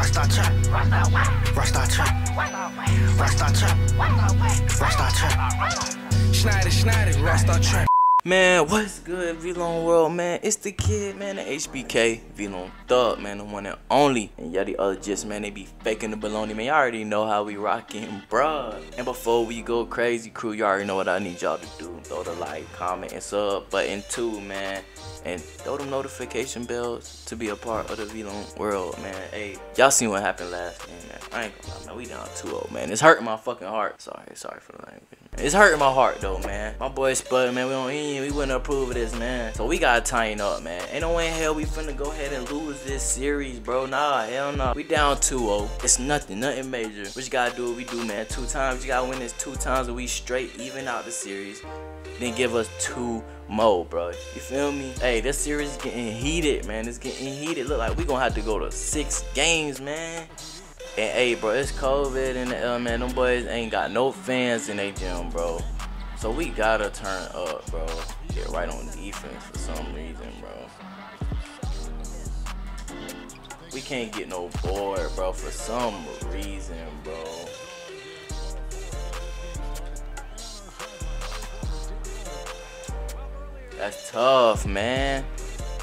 Rockstar trap. Rockstar trap. Rockstar trap. Rockstar trap. Schneider, Schneider, Rockstar Trap. Man, what's good, V-Lone World, man? It's the kid, man, the HBK, V-Lone Thug, man, the one and only. And y'all the other just, man, they be faking the baloney, man. Y'all already know how we rockin', bruh. And before we go crazy, crew, you all already know what I need y'all to do. Throw the like, comment, and sub button too, man. And throw them notification bells to be a part of the V-Lone World, man. Hey, y'all seen what happened last game, man. I ain't gonna lie, man. We down 2-0, man. It's hurting my fucking heart. Sorry, sorry for the language. It's hurting my heart though, man. My boy Spud, man, we don't eat, we wouldn't approve of this, man. So we gotta tighten up, man. Ain't no way in hell we finna go ahead and lose this series, bro. Nah, hell no. We down 2-0. It's nothing, nothing major. What you gotta do what we do, man. Two times, you gotta win this two times and we straight even out the series. Then give us two more, bro. You feel me? Hey, this series is getting heated, man. It's getting heated. Look like we gonna have to go to six games, man. And hey, bro, it's COVID and uh, man, them boys ain't got no fans in their gym, bro. So we gotta turn up, bro. Get right on defense for some reason, bro. We can't get no board, bro, for some reason, bro. That's tough, man.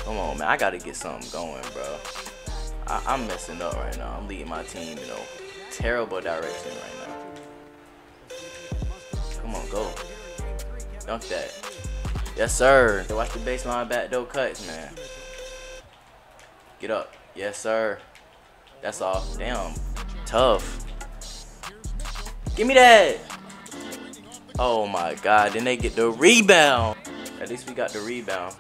Come on, man. I gotta get something going, bro. I, I'm messing up right now. I'm leading my team, you know, terrible direction right now. Come on, go. Dunk that. Yes, sir. Watch the baseline back door cuts, man. Get up. Yes, sir. That's all. Damn. Tough. Give me that. Oh my god. Then they get the rebound. At least we got the rebound.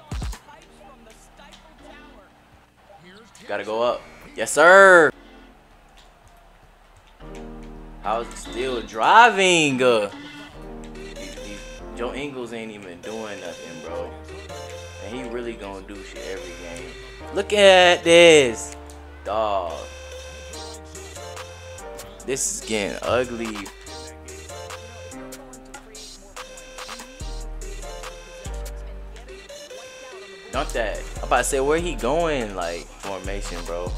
Gotta go up. Yes, sir. I was still driving. Uh, Joe Ingles ain't even doing nothing, bro. And he really gonna do shit every game. Look at this. Dog. This is getting ugly. Dunk that. I'm about to say where he going, like formation, bro.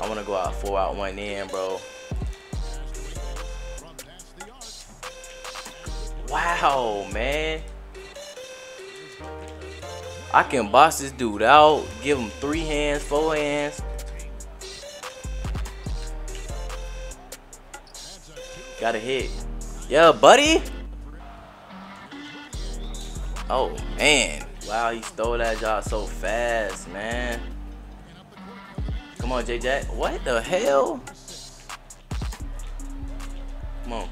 I wanna go out four out one in, bro. Wow, man. I can boss this dude out, give him three hands, four hands. Got a hit. Yeah, buddy. Oh, man. Wow, he stole that job so fast, man. Come on, J Jack. What the hell? Come on.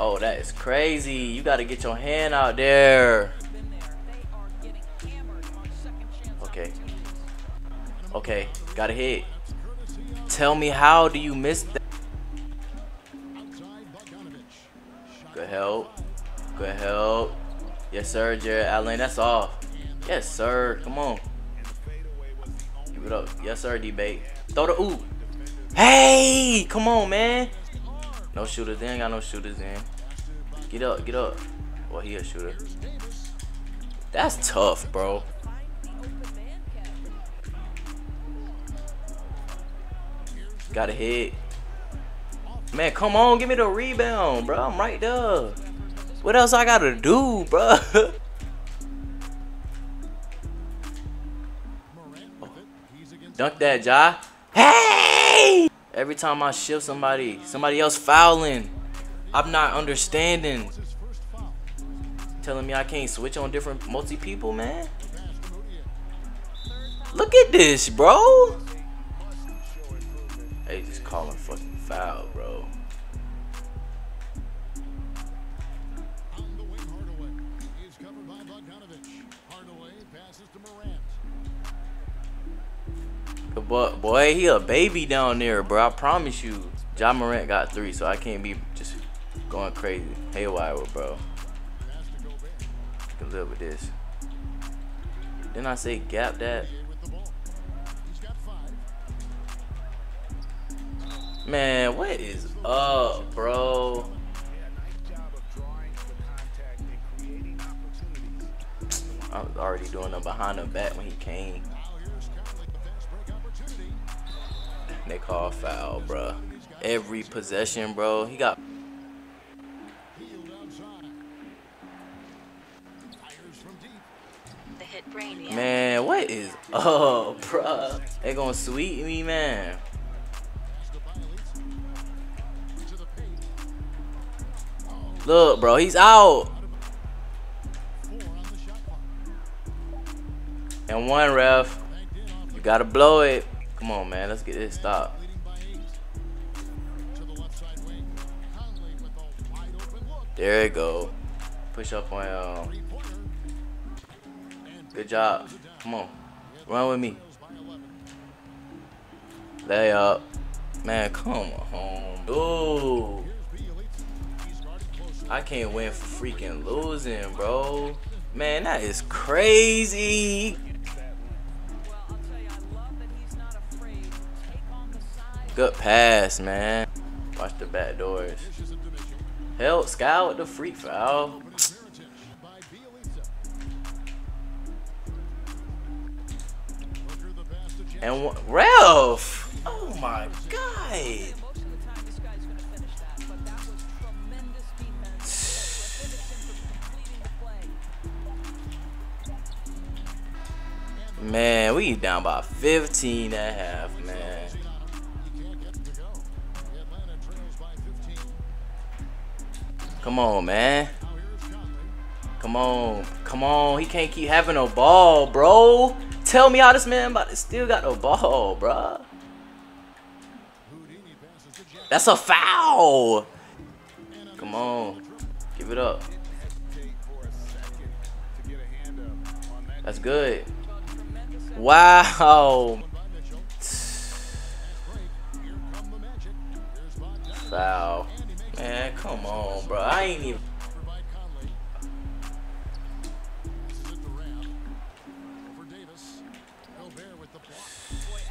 Oh, that is crazy. You got to get your hand out there. Okay. Okay, got a hit. Tell me how do you miss that? Good help. Good help. Yes, sir, Jarrett Allen. That's off. Yes, sir. Come on. Give it up. Yes, sir, debate. Throw the ooh. Hey, come on, man. No shooters. They ain't got no shooters in. Get up, get up. Well, he a shooter. That's tough, bro. Got a hit. Man, come on, give me the rebound, bro. I'm right there. What else I gotta do, bro? Dunk that, Ja. Hey! Every time I shift somebody, somebody else fouling. I'm not understanding. Telling me I can't switch on different multi people, man. Look at this, bro. Hey, just calling fucking foul, bro. But boy, he a baby down there, bro. I promise you. Ja Morant got three, so I can't be just going crazy. Haywire, bro. I can live with this. Didn't I say gap that? Man, what is up, bro? I was already doing a behind the back when he came. They call foul, bro. Every possession, bro. He got. Man, what is up, bro? They gonna sweet me, man. Look, bro, he's out. And one ref. You gotta blow it. Come on, man. Let's get this stop. There it go. Push up on um. Good job. Come on. Run with me. Lay up. Man, come on. Dude. I can't win for freaking losing, bro. Man, that is crazy. Good pass, man. Watch the back doors. Hell, Sky with the freak foul. And Ralph! Oh my god! Man, we down by 15 and a half, Come on, man. Come on. Come on. He can't keep having a ball, bro. Tell me how this man about to still got no ball, bro. That's a foul. Come on. Give it up. That's good. Wow. Foul. Man, come on, bro. I ain't even.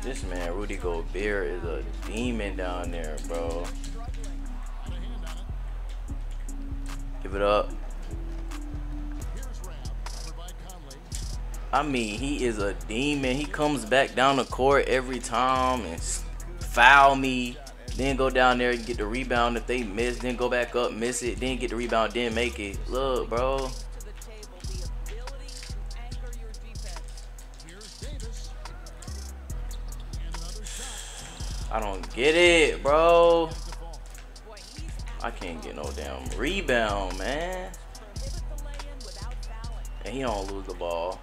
This man, Rudy Gobert, is a demon down there, bro. Give it up. I mean, he is a demon. He comes back down the court every time and foul me. Then go down there and get the rebound if they miss. Then go back up, miss it. Then get the rebound, then make it. Look, bro. I don't get it, bro. I can't get no damn rebound, man. And he don't lose the ball.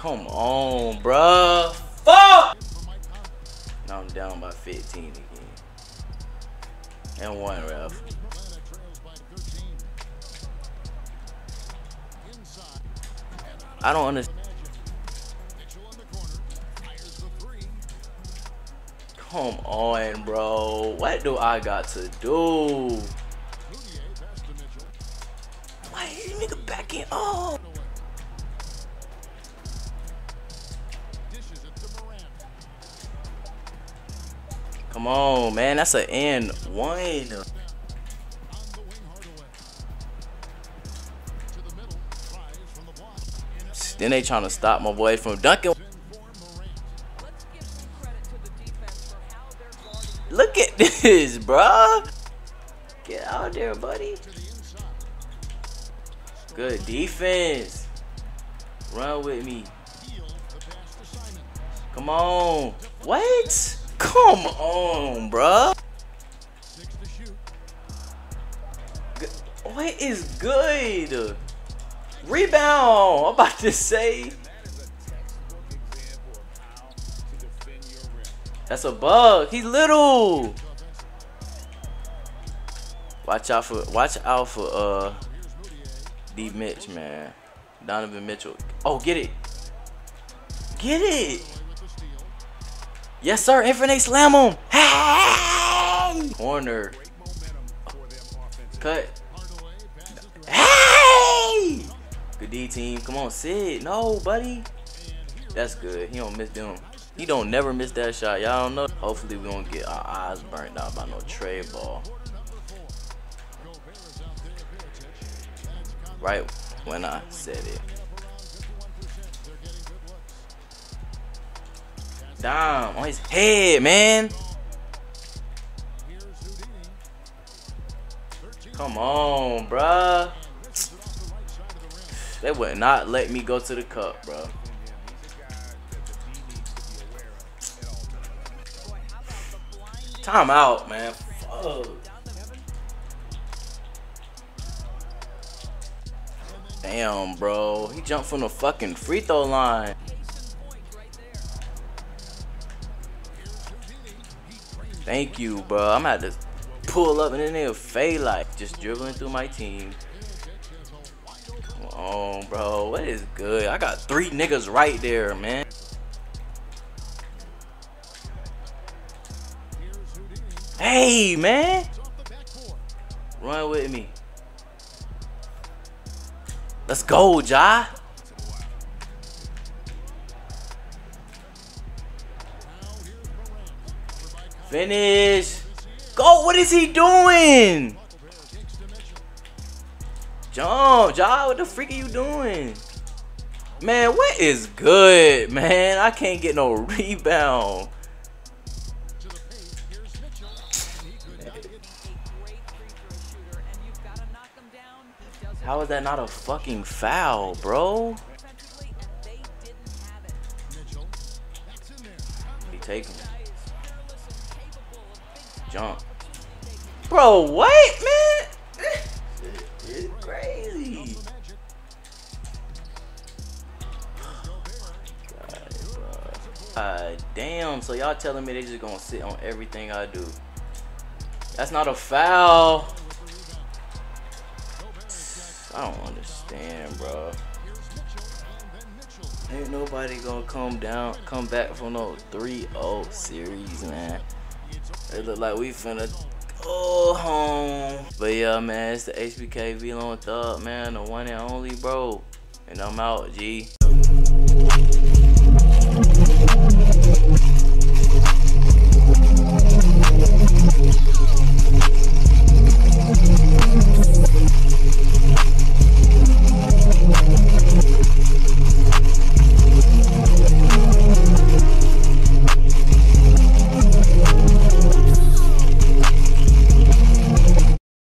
Come on, bruh. Fuck! Now I'm down by 15 again. And one ref. I don't understand. Come on, bro. What do I got to do? Come on, man. That's an N one. Then they trying to stop my boy from dunking. Look at this, bruh. Get out there, buddy. Good defense. Run with me. Come on. What? Come on, bruh. What is good? Rebound. I'm about to say. That's a bug. He's little. Watch out for watch out for uh D Mitch, man. Donovan Mitchell. Oh, get it. Get it. Yes, sir. Infinite slam him. Hey! Corner. Cut. Hey! Good D team. Come on, Sid. No, buddy. That's good. He don't miss them. He don't never miss that shot. Y'all don't know. Hopefully we don't get our eyes burnt out by no trade ball. Right when I said it. Damn, on his head, man. Come on, bruh. They would not let me go to the cup, bro. Time out, man. Fuck. Damn, bro. He jumped from the fucking free throw line. Thank you, bro. I'm at to pull up and then they'll fade like just dribbling through my team. Come on, bro. What is good? I got three niggas right there, man. Hey, man. Run with me. Let's go, Ja. Finish. Go. What is he doing? Jump, Ja. What the freak are you doing? Man, what is good, man? I can't get no rebound. How is that not a fucking foul, bro? He taking Jump. Bro, what, man? It's crazy. God, uh, damn, so y'all telling me they just gonna sit on everything I do. That's not a foul. I don't understand, bro. Ain't nobody gonna come down, come back from no 3-0 series, man. It look like we finna go home. But yeah, man, it's the HBK V-Lone Thug, man, the one and only, bro. And I'm out, G.